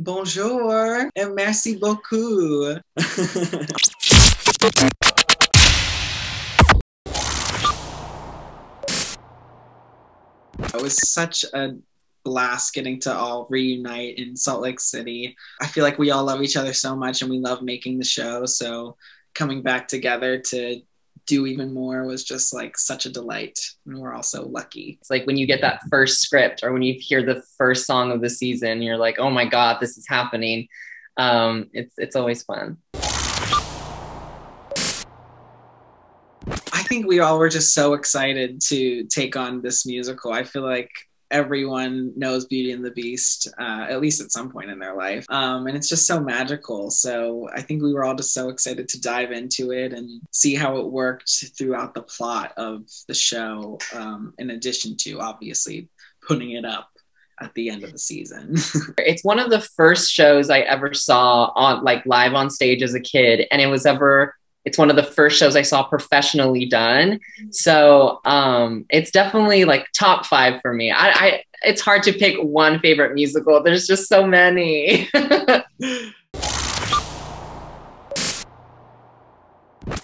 Bonjour and merci beaucoup. it was such a blast getting to all reunite in Salt Lake City. I feel like we all love each other so much and we love making the show. So coming back together to do even more was just like such a delight. And we're all so lucky. It's like when you get that first script or when you hear the first song of the season, you're like, oh my God, this is happening. Um, it's, it's always fun. I think we all were just so excited to take on this musical. I feel like everyone knows Beauty and the Beast, uh, at least at some point in their life. Um, and it's just so magical. So I think we were all just so excited to dive into it and see how it worked throughout the plot of the show, um, in addition to obviously putting it up at the end of the season. it's one of the first shows I ever saw on like live on stage as a kid. And it was ever it's one of the first shows I saw professionally done. So um, it's definitely like top five for me. I, I it's hard to pick one favorite musical. There's just so many.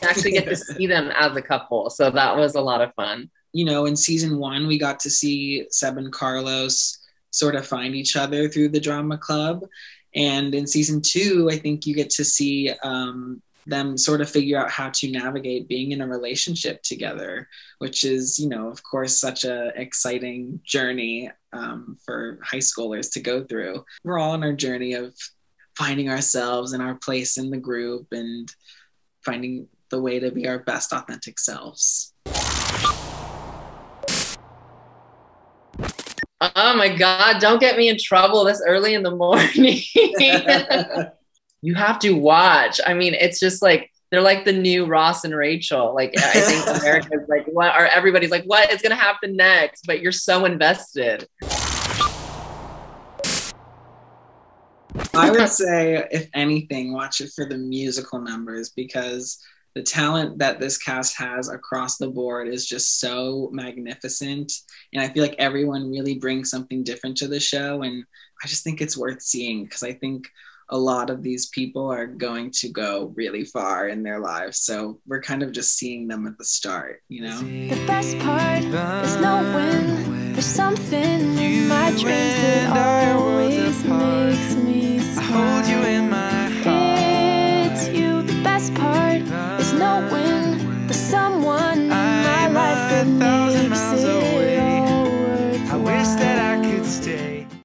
actually get to see them as a couple. So that was a lot of fun. You know, in season one, we got to see Seb and Carlos sort of find each other through the drama club. And in season two, I think you get to see um, them sort of figure out how to navigate being in a relationship together, which is, you know, of course, such a exciting journey um, for high schoolers to go through. We're all on our journey of finding ourselves and our place in the group and finding the way to be our best authentic selves. Oh my God, don't get me in trouble this early in the morning. you have to watch. I mean, it's just like they're like the new Ross and Rachel. Like I think America's like what or everybody's like, what is gonna happen next? But you're so invested. I would say, if anything, watch it for the musical numbers because the talent that this cast has across the board is just so magnificent. And I feel like everyone really brings something different to the show. And I just think it's worth seeing because I think a lot of these people are going to go really far in their lives. So we're kind of just seeing them at the start, you know? The best part is knowing there's something in my dreams that always makes me smile.